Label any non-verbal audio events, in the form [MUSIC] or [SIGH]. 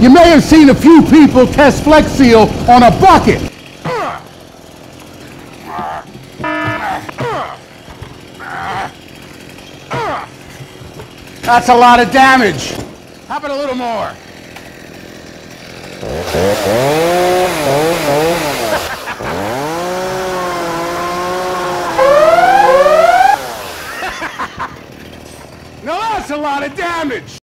You may have seen a few people test Flex Seal on a bucket. That's a lot of damage. How about a little more? [LAUGHS] now that's a lot of damage.